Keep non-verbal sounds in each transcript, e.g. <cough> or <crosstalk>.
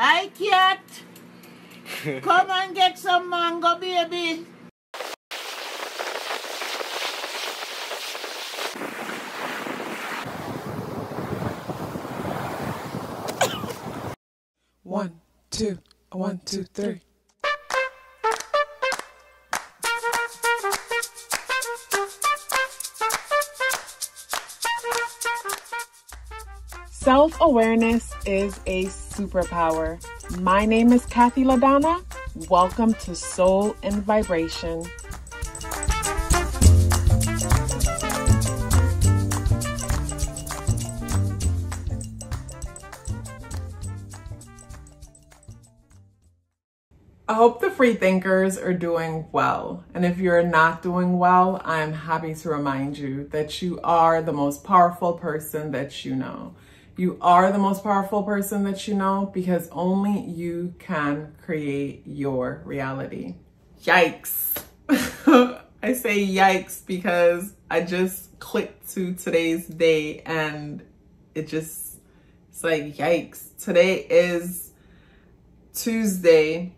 Hi, cat. Come and get some mango, baby. One, two, one, two, three. Self awareness is a superpower. My name is Kathy LaDonna. Welcome to Soul In Vibration. I hope the free thinkers are doing well. And if you're not doing well, I'm happy to remind you that you are the most powerful person that you know. You are the most powerful person that you know because only you can create your reality. Yikes. <laughs> I say yikes because I just clicked to today's day and it just, it's like yikes. Today is Tuesday,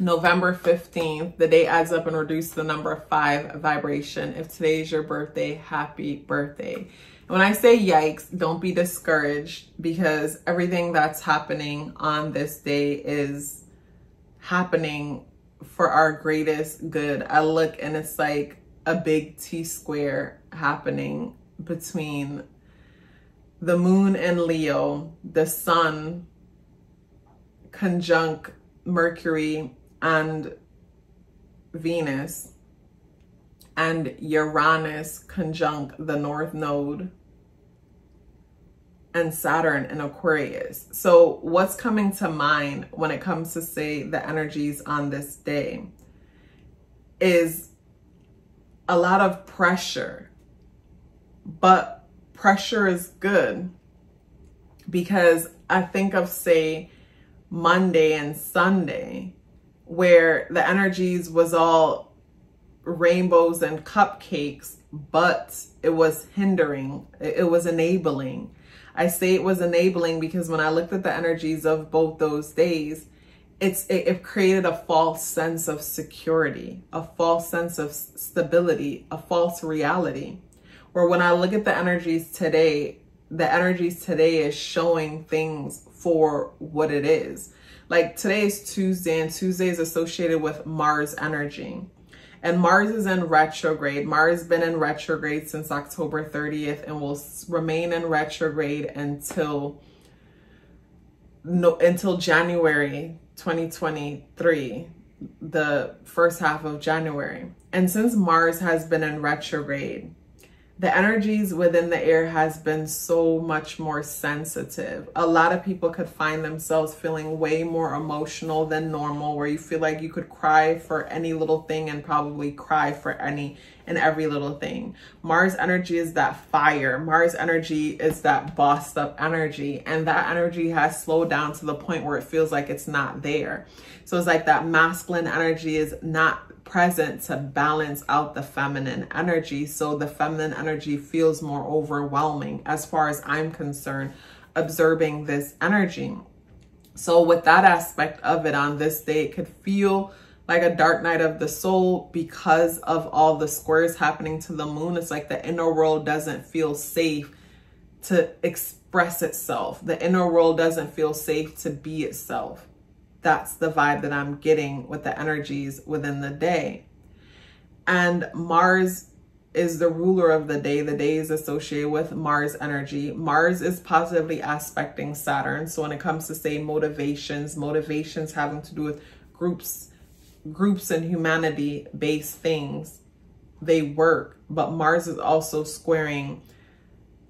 November 15th, the day adds up and reduces the number five vibration. If today is your birthday, happy birthday. When I say yikes, don't be discouraged because everything that's happening on this day is happening for our greatest good. I look and it's like a big T square happening between the moon and Leo, the sun conjunct Mercury and Venus and Uranus conjunct the North Node and Saturn in Aquarius. So what's coming to mind when it comes to say the energies on this day is a lot of pressure, but pressure is good because I think of say Monday and Sunday where the energies was all rainbows and cupcakes, but it was hindering, it was enabling. I say it was enabling because when I looked at the energies of both those days, it's it, it created a false sense of security, a false sense of stability, a false reality. Where when I look at the energies today, the energies today is showing things for what it is. Like today is Tuesday and Tuesday is associated with Mars energy. And Mars is in retrograde. Mars has been in retrograde since October 30th and will remain in retrograde until no, until January 2023, the first half of January. And since Mars has been in retrograde, the energies within the air has been so much more sensitive. A lot of people could find themselves feeling way more emotional than normal, where you feel like you could cry for any little thing and probably cry for any and every little thing. Mars energy is that fire. Mars energy is that bossed up energy. And that energy has slowed down to the point where it feels like it's not there. So it's like that masculine energy is not present to balance out the feminine energy. So the feminine energy feels more overwhelming as far as I'm concerned, observing this energy. So with that aspect of it on this day, it could feel like a dark night of the soul because of all the squares happening to the moon. It's like the inner world doesn't feel safe to express itself. The inner world doesn't feel safe to be itself that's the vibe that I'm getting with the energies within the day. And Mars is the ruler of the day. The day is associated with Mars energy. Mars is positively aspecting Saturn. So when it comes to say motivations, motivations having to do with groups, groups and humanity based things, they work. But Mars is also squaring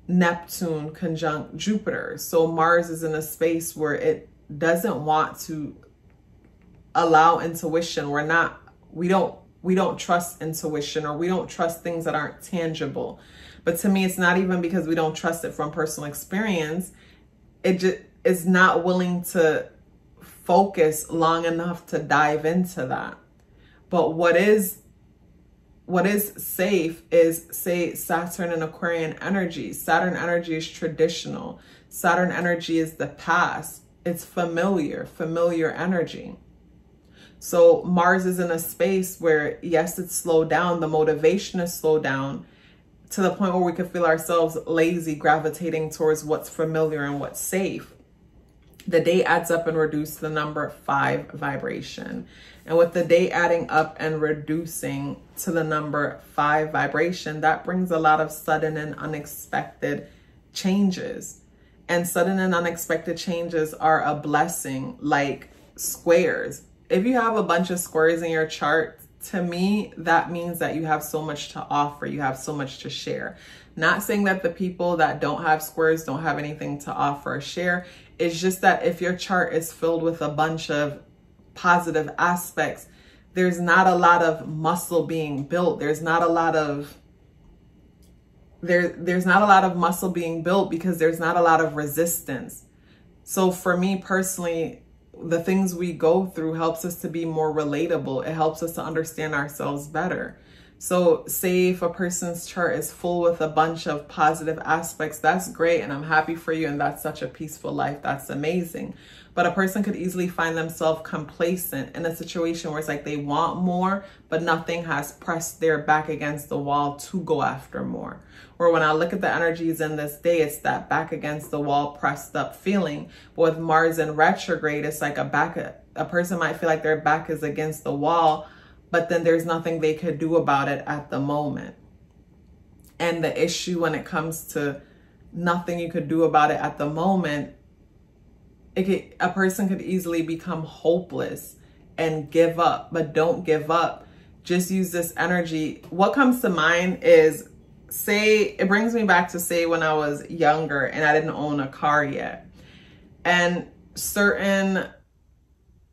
Neptune conjunct Jupiter. So Mars is in a space where it doesn't want to allow intuition. We're not, we don't, we don't trust intuition or we don't trust things that aren't tangible. But to me, it's not even because we don't trust it from personal experience. It just is not willing to focus long enough to dive into that. But what is what is safe is say Saturn and Aquarian energy. Saturn energy is traditional. Saturn energy is the past it's familiar, familiar energy. So Mars is in a space where, yes, it's slowed down, the motivation is slowed down to the point where we could feel ourselves lazy, gravitating towards what's familiar and what's safe. The day adds up and reduces the number five vibration. And with the day adding up and reducing to the number five vibration, that brings a lot of sudden and unexpected changes. And sudden and unexpected changes are a blessing, like squares. If you have a bunch of squares in your chart, to me, that means that you have so much to offer, you have so much to share. Not saying that the people that don't have squares don't have anything to offer or share. It's just that if your chart is filled with a bunch of positive aspects, there's not a lot of muscle being built. There's not a lot of there there's not a lot of muscle being built because there's not a lot of resistance. So for me personally, the things we go through helps us to be more relatable. It helps us to understand ourselves better. So say if a person's chart is full with a bunch of positive aspects, that's great. And I'm happy for you. And that's such a peaceful life. That's amazing. But a person could easily find themselves complacent in a situation where it's like they want more, but nothing has pressed their back against the wall to go after more. Or when I look at the energies in this day, it's that back against the wall, pressed up feeling. But with Mars in retrograde, it's like a back, a person might feel like their back is against the wall, but then there's nothing they could do about it at the moment. And the issue when it comes to nothing you could do about it at the moment, it could, a person could easily become hopeless and give up, but don't give up. Just use this energy. What comes to mind is say it brings me back to say when I was younger and I didn't own a car yet. And certain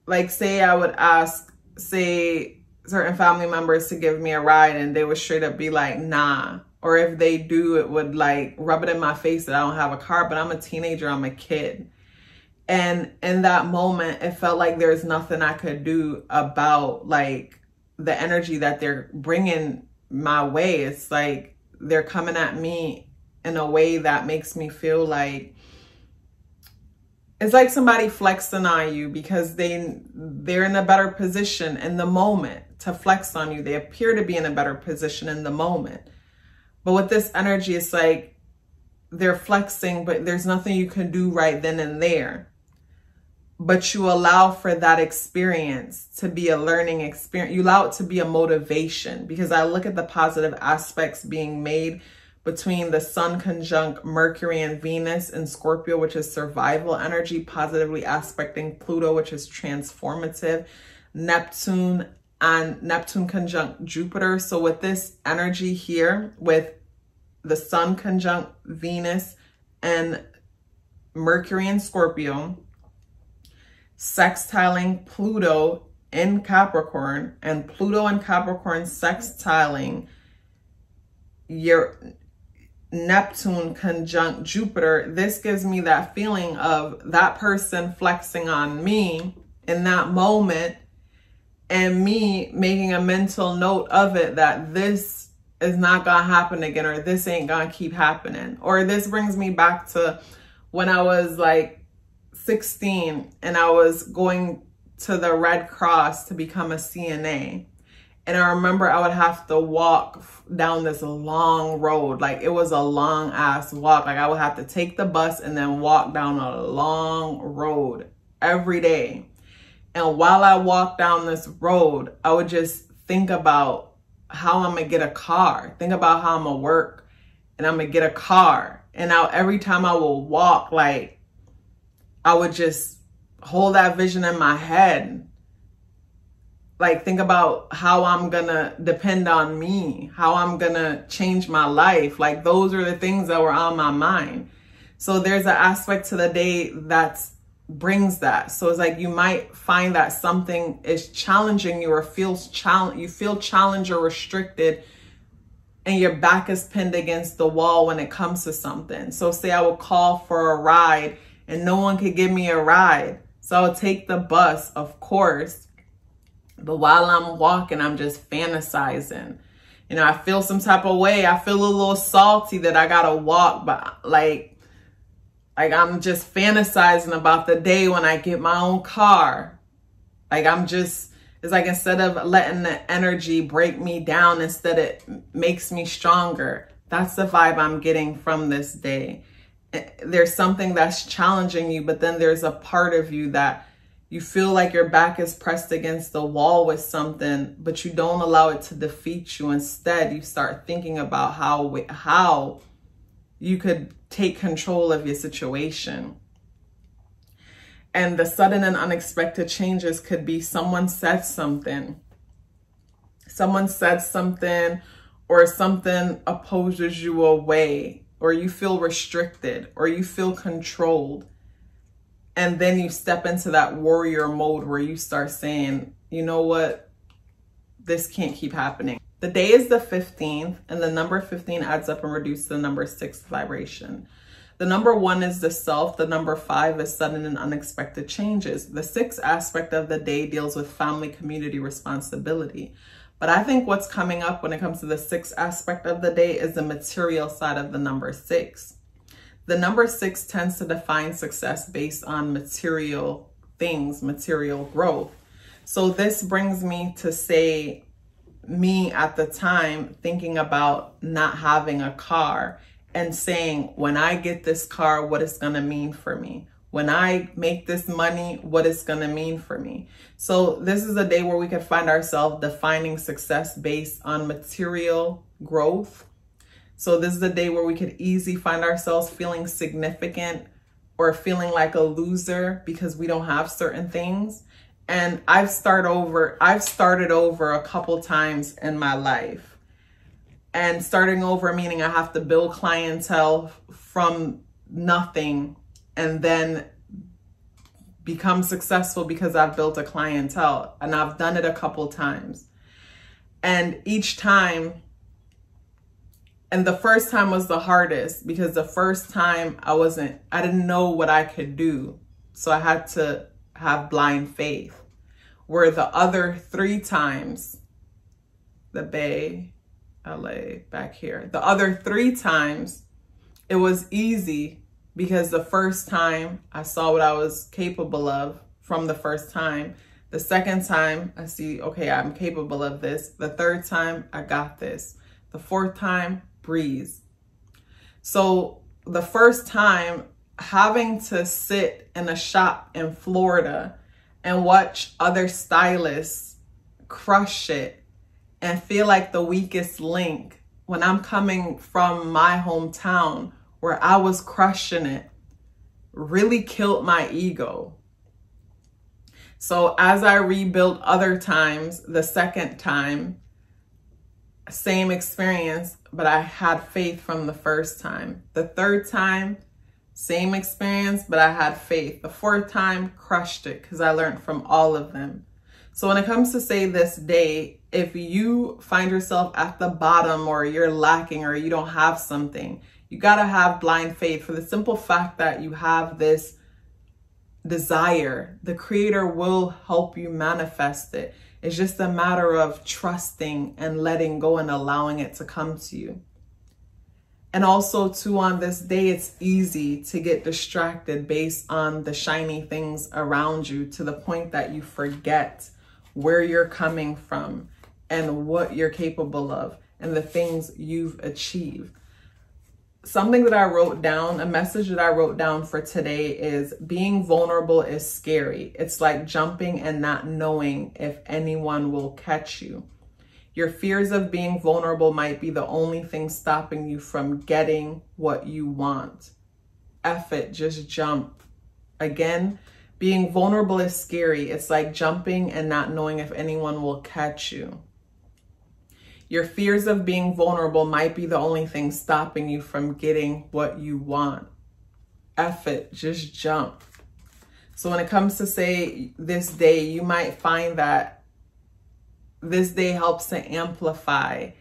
like say I would ask say certain family members to give me a ride and they would straight up be like, nah. Or if they do, it would like rub it in my face that I don't have a car, but I'm a teenager, I'm a kid. And in that moment, it felt like there's nothing I could do about like the energy that they're bringing my way. It's like they're coming at me in a way that makes me feel like it's like somebody flexing on you because they they're in a better position in the moment to flex on you. They appear to be in a better position in the moment. But with this energy, it's like they're flexing, but there's nothing you can do right then and there but you allow for that experience to be a learning experience. You allow it to be a motivation because I look at the positive aspects being made between the sun conjunct Mercury and Venus in Scorpio, which is survival energy, positively aspecting Pluto, which is transformative, Neptune and Neptune conjunct Jupiter. So with this energy here, with the sun conjunct Venus and Mercury in Scorpio, sextiling Pluto in Capricorn and Pluto and Capricorn sextiling your Neptune conjunct Jupiter, this gives me that feeling of that person flexing on me in that moment and me making a mental note of it that this is not gonna happen again or this ain't gonna keep happening. Or this brings me back to when I was like 16 and I was going to the Red Cross to become a CNA. And I remember I would have to walk down this long road. Like it was a long ass walk. Like I would have to take the bus and then walk down a long road every day. And while I walked down this road, I would just think about how I'm gonna get a car. Think about how I'm gonna work and I'm gonna get a car. And now every time I will walk, like I would just hold that vision in my head. Like, think about how I'm gonna depend on me, how I'm gonna change my life. Like, those are the things that were on my mind. So, there's an aspect to the day that brings that. So, it's like you might find that something is challenging you or feels challenge, you feel challenged or restricted and your back is pinned against the wall when it comes to something. So say I would call for a ride and no one could give me a ride. So I'll take the bus, of course. But while I'm walking, I'm just fantasizing. You know, I feel some type of way. I feel a little salty that I gotta walk, but like Like I'm just fantasizing about the day when I get my own car. Like I'm just, it's like instead of letting the energy break me down, instead it makes me stronger. That's the vibe I'm getting from this day. Eh, there's something that's challenging you, but then there's a part of you that you feel like your back is pressed against the wall with something, but you don't allow it to defeat you. Instead, you start thinking about how how you could take control of your situation. And the sudden and unexpected changes could be someone said something. Someone said something or something opposes you away or you feel restricted or you feel controlled and then you step into that warrior mode where you start saying, you know what? This can't keep happening. The day is the 15th, and the number 15 adds up and reduces the number six vibration. The number one is the self. The number five is sudden and unexpected changes. The sixth aspect of the day deals with family community responsibility. But I think what's coming up when it comes to the sixth aspect of the day is the material side of the number six. The number six tends to define success based on material things, material growth. So this brings me to say me at the time thinking about not having a car and saying, when I get this car, what it's going to mean for me. When I make this money, what it's going to mean for me. So this is a day where we can find ourselves defining success based on material growth so this is a day where we could easily find ourselves feeling significant or feeling like a loser because we don't have certain things. And I've started over, I've started over a couple times in my life. And starting over meaning I have to build clientele from nothing and then become successful because I've built a clientele and I've done it a couple times. And each time and the first time was the hardest because the first time I wasn't, I didn't know what I could do. So I had to have blind faith. Where the other three times, the Bay, LA, back here, the other three times, it was easy because the first time I saw what I was capable of from the first time. The second time I see, okay, I'm capable of this. The third time I got this. The fourth time breeze. So the first time having to sit in a shop in Florida and watch other stylists crush it and feel like the weakest link when I'm coming from my hometown where I was crushing it really killed my ego. So as I rebuilt other times, the second time, same experience, but I had faith from the first time. The third time, same experience, but I had faith. The fourth time, crushed it because I learned from all of them. So when it comes to say this day, if you find yourself at the bottom or you're lacking or you don't have something, you got to have blind faith for the simple fact that you have this desire. The creator will help you manifest it. It's just a matter of trusting and letting go and allowing it to come to you. And also, too, on this day, it's easy to get distracted based on the shiny things around you to the point that you forget where you're coming from and what you're capable of and the things you've achieved something that I wrote down, a message that I wrote down for today is being vulnerable is scary. It's like jumping and not knowing if anyone will catch you. Your fears of being vulnerable might be the only thing stopping you from getting what you want. F it, just jump. Again, being vulnerable is scary. It's like jumping and not knowing if anyone will catch you. Your fears of being vulnerable might be the only thing stopping you from getting what you want. F it, just jump. So when it comes to say this day, you might find that this day helps to amplify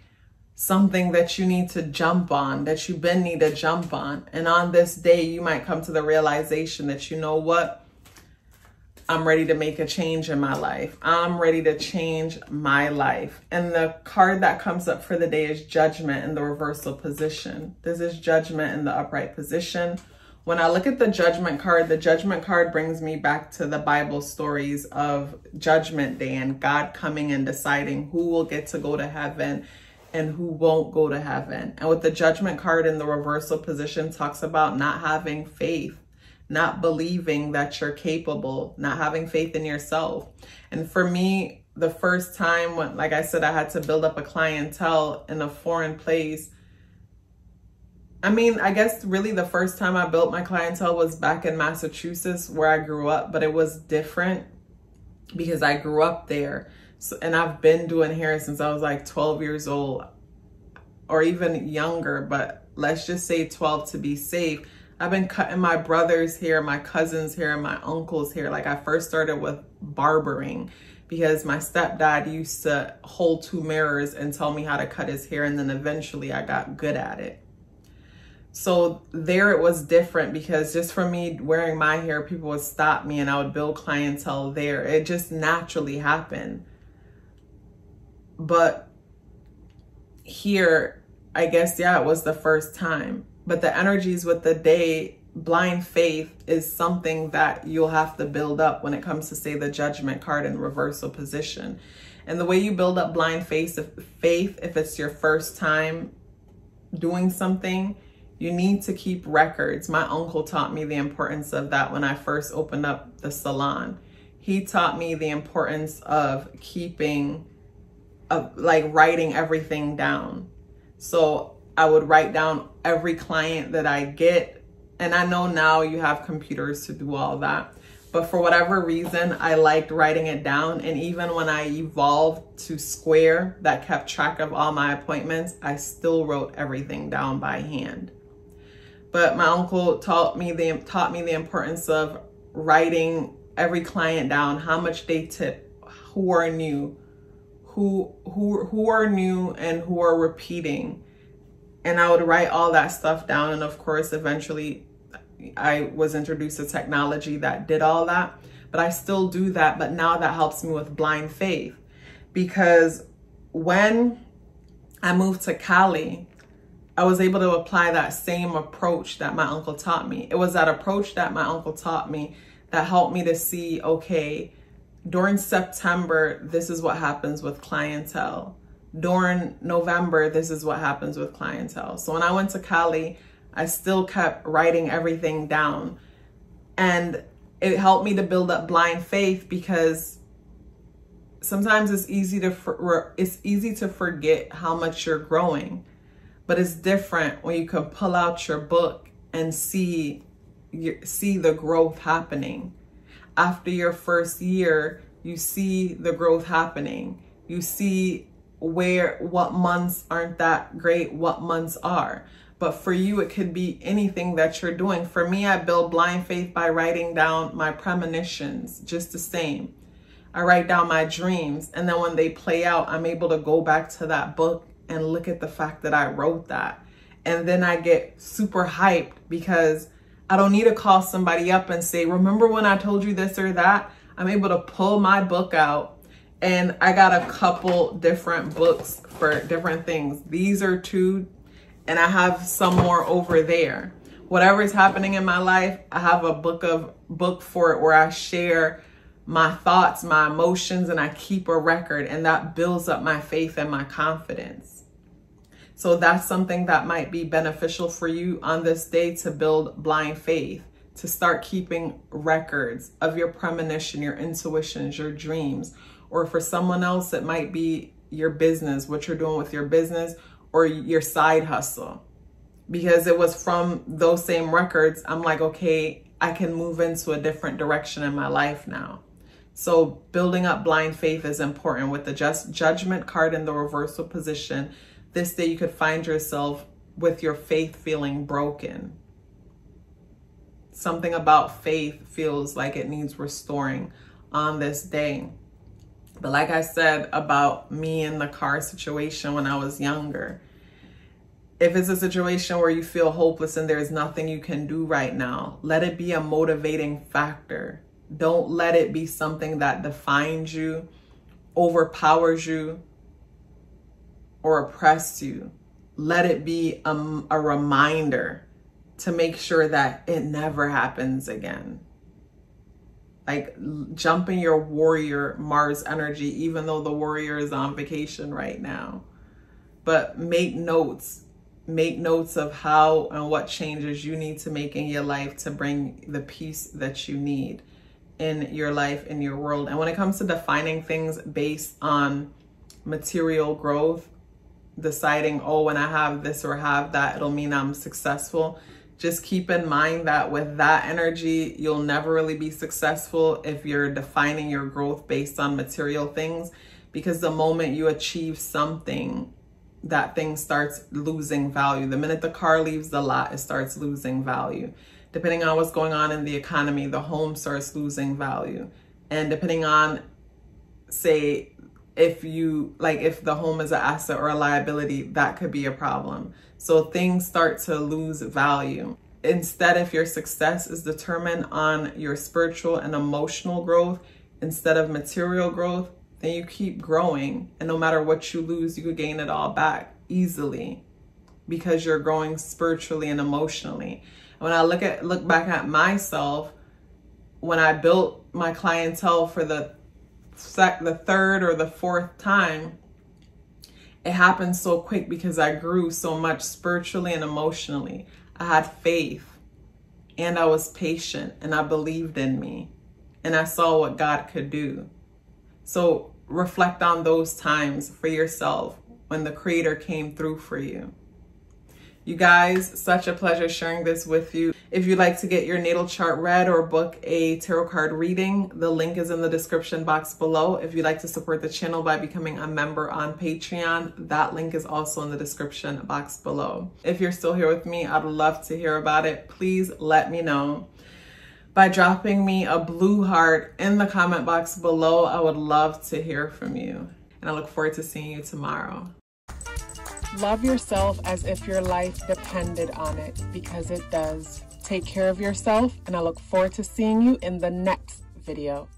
something that you need to jump on, that you've been need to jump on. And on this day, you might come to the realization that you know what? I'm ready to make a change in my life. I'm ready to change my life. And the card that comes up for the day is judgment in the reversal position. This is judgment in the upright position. When I look at the judgment card, the judgment card brings me back to the Bible stories of judgment day and God coming and deciding who will get to go to heaven and who won't go to heaven. And with the judgment card in the reversal position talks about not having faith, not believing that you're capable, not having faith in yourself. And for me, the first time when like I said I had to build up a clientele in a foreign place I mean, I guess really the first time I built my clientele was back in Massachusetts where I grew up, but it was different because I grew up there. So, and I've been doing hair since I was like 12 years old or even younger, but let's just say 12 to be safe. I've been cutting my brother's hair, my cousin's hair, my uncle's hair. Like I first started with barbering because my stepdad used to hold two mirrors and tell me how to cut his hair. And then eventually I got good at it. So there it was different because just for me wearing my hair, people would stop me and I would build clientele there. It just naturally happened. But here, I guess, yeah, it was the first time. But the energies with the day, blind faith is something that you'll have to build up when it comes to, say, the judgment card in reversal position. And the way you build up blind faith, if, faith, if it's your first time doing something, you need to keep records. My uncle taught me the importance of that when I first opened up the salon. He taught me the importance of keeping, of like writing everything down. So I would write down every client that I get. And I know now you have computers to do all that. But for whatever reason, I liked writing it down. And even when I evolved to Square that kept track of all my appointments, I still wrote everything down by hand but my uncle taught me the taught me the importance of writing every client down, how much they tip, who are new, who who who are new and who are repeating. And I would write all that stuff down and of course eventually I was introduced to technology that did all that, but I still do that, but now that helps me with blind faith because when I moved to Cali, I was able to apply that same approach that my uncle taught me. It was that approach that my uncle taught me that helped me to see, okay, during September, this is what happens with clientele. During November, this is what happens with clientele. So when I went to Cali, I still kept writing everything down. And it helped me to build up blind faith because sometimes it's easy to it's easy to forget how much you're growing but it's different when you can pull out your book and see see the growth happening. After your first year you see the growth happening. You see where what months aren't that great what months are. But for you it could be anything that you're doing. For me i build blind faith by writing down my premonitions just the same. I write down my dreams and then when they play out i'm able to go back to that book and look at the fact that I wrote that. And then I get super hyped because I don't need to call somebody up and say, remember when I told you this or that? I'm able to pull my book out and I got a couple different books for different things. These are two and I have some more over there. Whatever is happening in my life, I have a book of book for it where I share my thoughts, my emotions, and I keep a record and that builds up my faith and my confidence. So that's something that might be beneficial for you on this day to build blind faith, to start keeping records of your premonition, your intuitions, your dreams. Or for someone else, it might be your business, what you're doing with your business or your side hustle. Because it was from those same records, I'm like, okay, I can move into a different direction in my life now. So building up blind faith is important with the just judgment card in the reversal position this day you could find yourself with your faith feeling broken. Something about faith feels like it needs restoring on this day. But like I said about me in the car situation when I was younger, if it's a situation where you feel hopeless and there's nothing you can do right now, let it be a motivating factor. Don't let it be something that defines you, overpowers you, or oppresses you. Let it be a, a reminder to make sure that it never happens again. Like jumping your warrior Mars energy, even though the warrior is on vacation right now. But make notes. Make notes of how and what changes you need to make in your life to bring the peace that you need in your life, in your world. And when it comes to defining things based on material growth, deciding, oh, when I have this or have that, it'll mean I'm successful. Just keep in mind that with that energy, you'll never really be successful if you're defining your growth based on material things. Because the moment you achieve something, that thing starts losing value. The minute the car leaves the lot, it starts losing value. Depending on what's going on in the economy, the home starts losing value. And depending on, say, if you like if the home is an asset or a liability that could be a problem. So things start to lose value. Instead if your success is determined on your spiritual and emotional growth instead of material growth then you keep growing. And no matter what you lose you could gain it all back easily because you're growing spiritually and emotionally when i look at look back at myself when i built my clientele for the sec- the third or the fourth time, it happened so quick because I grew so much spiritually and emotionally. I had faith and I was patient and I believed in me and I saw what God could do. So reflect on those times for yourself when the Creator came through for you. You guys, such a pleasure sharing this with you. If you'd like to get your natal chart read or book a tarot card reading, the link is in the description box below. If you'd like to support the channel by becoming a member on Patreon, that link is also in the description box below. If you're still here with me, I'd love to hear about it. Please let me know by dropping me a blue heart in the comment box below. I would love to hear from you. And I look forward to seeing you tomorrow. Love yourself as if your life depended on it because it does. Take care of yourself, and I look forward to seeing you in the next video.